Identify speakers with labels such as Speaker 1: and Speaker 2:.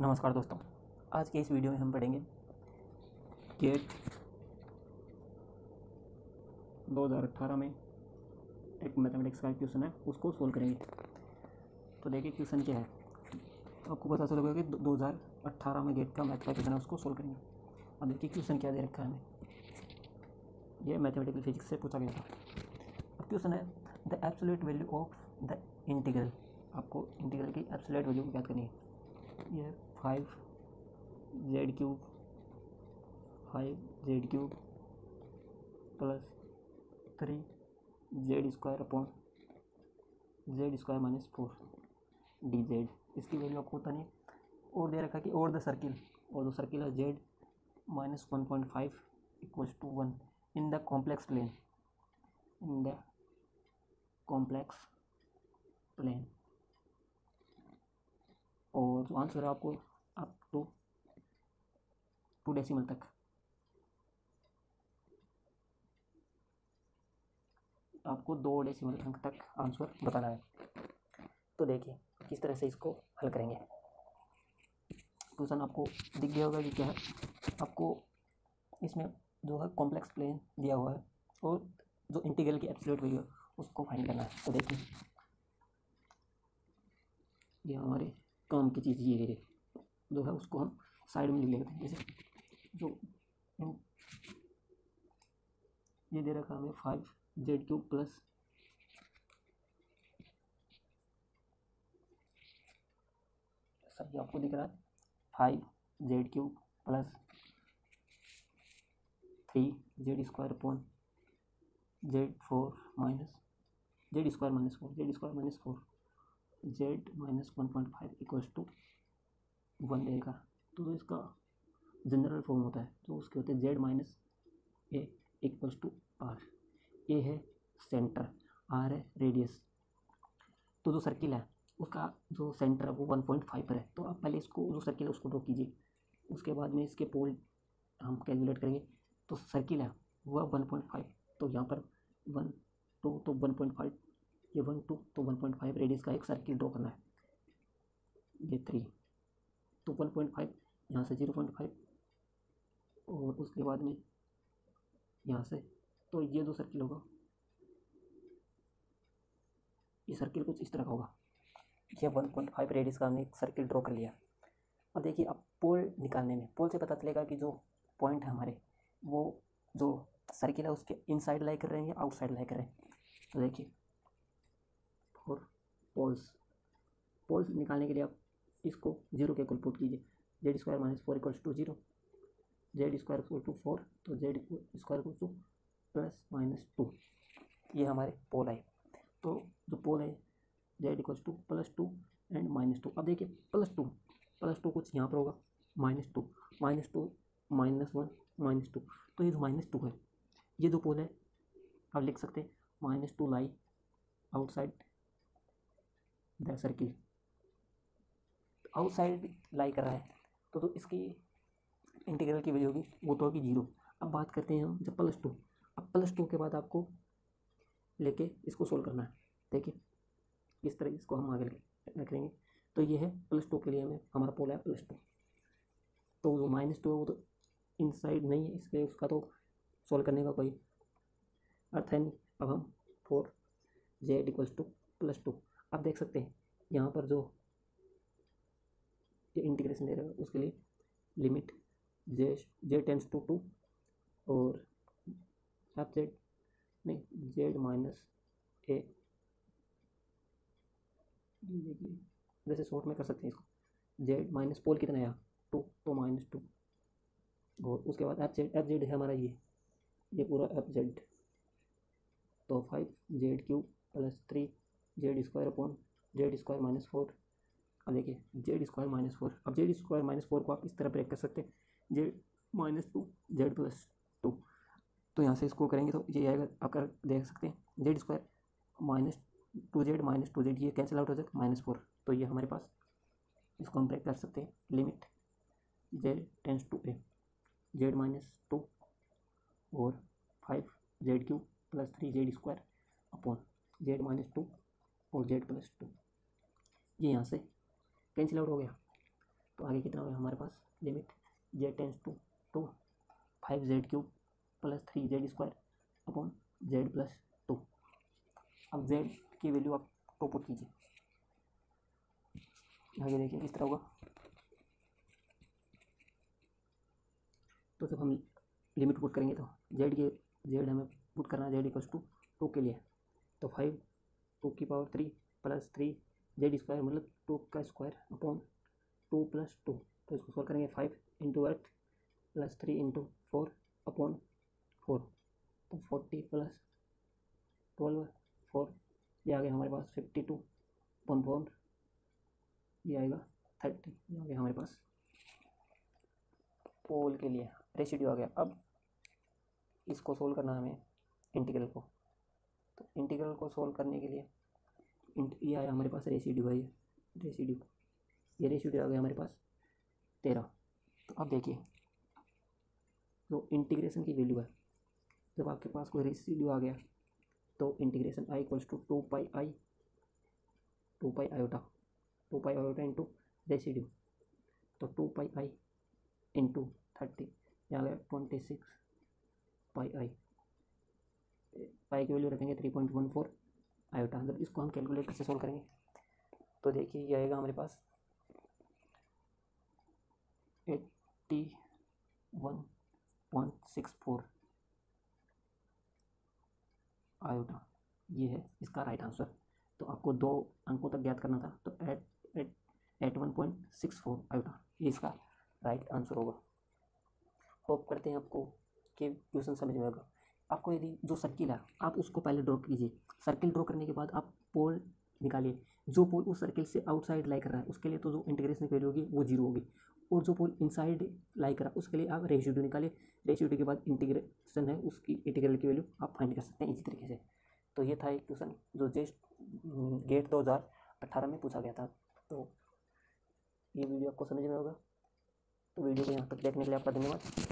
Speaker 1: नमस्कार दोस्तों, आज के इस वीडियो में हम पढ़ेंगे गेट 2018 में एक मैथमेटिक्स का क्वेश्चन है, उसको सोल्व करेंगे। तो देखिए क्वेश्चन क्या है। आपको पता चलेगा कि 2018 में गेट का मैथ का क्वेश्चन है, उसको सोल्व करेंगे। अब देखिए क्वेश्चन क्या दे रखा है हमें। ये मैथमेटिकल फिजिक्स से पूछा गया था। अब क्वेश्चन है the absolute value of the integral आपको इंटीग्रल की एब्सोल्यूट वैल्यू ज्ञात करनी है। ये five z cube, five z cube plus three z square upon z square minus four d z इसकी वैल्यू आपको पता नहीं और दे रखा कि और द सर्किल और जो सर्किल है z minus one point five equals to one in the complex plane in the complex plane और जो आंसर है आपको अप टू टू डेसिमल तक। आपको दो डेसिमल अंक तक आंसर बताना है। तो देखिए, किस तरह से इसको हल करेंगे। क्वेश्चन आपको दिख गया होगा कि क्या है। आपको इसमें जो है कॉम्प्लेक्स प्लेन दिया हुआ है और जो इंटीग्रल की एब्सोल्यूट वैल्यू है, उसको फाइंड करना है। तो देखिए, ये हमारे काम की चीज़ ये है जो है उसको हम साइड में लिख लेते हैं। जैसे जो ये दे रखा हमें फाइव जेड क्यूब प्लस आपको दिख रहा है। Five z cube plus three z square upon z four minus z square minus four z square minus four z minus one point five equals to one देगा तो जो इसका general form होता है। तो उसके होते हैं z minus a equals to r a है सेंटर आर है रेडियस तो जो सर्किल है, उसका जो सेंटर है वो वन पॉइंट फाइव पर है। तो आप पहले इसको, जो सर्किल है उसको ड्रॉ कीजिए। उसके बाद में इसके पोल हम कैलकुलेट करेंगे। तो सर्किल है वह वन पॉइंट फाइव तो यहाँ पर वन टू तो वन पॉइंट फाइव ये वन टू तो वन पॉइंट फाइव रेडियस का एक सर्किल ड्रॉ करना है। ये थ्री तो वन पॉइंट फाइव, यहाँ से ज़ीरो पॉइंट फाइव और उसके बाद में यहाँ से तो ये जो सर्किल होगा। ये सर्किल कुछ इस तरह का होगा। ये वन पॉइंट फाइव रेडियस का हमने एक सर्किल ड्रॉ कर लिया। अब देखिए, अब पोल निकालने में पोल से पता चलेगा कि जो पॉइंट है हमारे, वो जो सर्किल है उसके इनसाइड लाई कर रहे हैं या आउटसाइड लाई कर रहे हैं। तो देखिए और पोल्स पोल्स निकालने के लिए आप इसको ज़ीरो के इक्वल पुट कीजिए। Z square minus four equals to zero z square equal to four तो z square equal to plus minus two ये हमारे पोल है। तो जो पोल है z equals to plus two and minus two अब देखिए प्लस टू प्लस टू कुछ यहाँ पर होगा। Minus two minus two minus one minus two तो ये जो माइनस टू है, ये जो पोल है, आप लिख सकते हैं minus two lie outside the circle outside lie कर रहा है तो तो इसकी इंटीग्रल की वैल्यू होगी, वो तो होगी ज़ीरो। अब बात करते हैं हम जब प्लस टू, अब प्लस टू के बाद आपको लेके इसको सोल्व करना है, देखिए, इस तरह इसको हम आगे रखेंगे। तो ये है प्लस टू के लिए हमें, हमारा पोल है प्लस टू। तो जो माइनस टू है, वो तो इनसाइड नहीं है इसलिए उसका तो सोल्व करने का कोई अर्थ है नहीं। अब हम four z equals to plus two आप देख सकते हैं, यहाँ पर जो ये इंटीग्रेशन दे रहा है उसके लिए limit z z tends to two और आप जेड नहीं जेड माइनस ए वैसे शॉर्ट में कर सकते हैं इसको। जेड माइनस पोल कितना है टू टू माइनस टू और उसके बाद एफ़ जेड एफ़ जेड है हमारा ये ये पूरा एफ़ जेड तो five z cube plus three z square upon z square minus four अब देखिए जेड स्क्वायर माइनस फोर अब जेड स्क्वायर माइनस फोर को आप इस तरह ब्रेक कर सकते हैं। Z minus two z plus two तो यहाँ से इसको करेंगे तो ये आएगा, आप कर, देख सकते हैं। Z square minus two z minus two z ये कैंसिल आउट हो जाएगा माइनस फोर तो ये हमारे पास, इसको हम ब्रेक कर सकते हैं। Limit z tends to a z minus two और five z cube plus three z square upon z minus two और जेड प्लस टू ये यहाँ से कैंसिल आउट हो गया। तो आगे कितना होगा हमारे पास? Limit z tends to two five z cube plus three z square upon z plus two अब जेड की वैल्यू आप टू पुट कीजिए। आगे देखिए किस तरह होगा। तो जब हम लिमिट पुट करेंगे तो जेड के जेड हमें पुट करना है जेड इक्वल्स टू टू के लिए। तो फाइव टू की power three plus three z square मतलब टू का square upon two plus two तो इसको सॉल्व करेंगे five into eight plus three into four upon four तो फोर्टी प्लस ट्वेल्व फोर ये आ गया हमारे पास फिफ्टी टू अपॉन फोर ये आएगा थर्टी ये आ गया हमारे पास पोल के लिए. रेसिड्यू आ गया. अब इसको सोल्व करना हमें इंटीग्रल को. तो इंटीग्रल को सोल्व करने के लिए ये आया हमारे पास रेसिड्यू है ये, रेसिड्यू। ये रेसिड्यू आ गया हमारे पास तेरह। तो अब देखिए जो इंटीग्रेशन की वैल्यू है। जब आपके पास कोई रेसिड्यू आ गया तो integration I equals to two pi I two pi iota two pi iota into residue. तो two pi I into thirty यहाँ गया ट्वेंटी सिक्स पाई आई पाई की वैल्यू रखेंगे three point one four iota जब इसको हम कैलकुलेटर से सोल्व करेंगे। तो देखिए, ये आएगा हमारे पास eighty one point six four iota ये है इसका राइट आंसर तो आपको दो अंकों तक ज्ञात करना था। तो eight eight eight one point six four iota ये इसका राइट आंसर होगा। होप करते हैं आपको कि क्वेश्चन समझ में आएगा आपको यदि जो सर्किल है, आप उसको पहले ड्रॉ कीजिए। सर्किल ड्रॉ करने के बाद आप पोल निकालिए। जो पोल उस सर्किल से आउटसाइड लाई कर रहा है, उसके लिए तो जो इंटीग्रेशन वैल्यू होगी, वो ज़ीरो होगी। और जो पोल इनसाइड लाई कर रहा है, उसके लिए आप रेशिड्यू निकालिए। रेशिड्यू के बाद इंटीग्रेशन है, उसकी इंटीग्रल की वैल्यू आप फाइंड कर सकते हैं इसी तरीके से। तो ये था एक क्वेश्चन जो जेस्ट गेट दो हज़ार अट्ठारह में पूछा गया था। तो ये वीडियो आपको समझ में होगा। तो वीडियो को यहाँ तक देखने के लिए आपका धन्यवाद।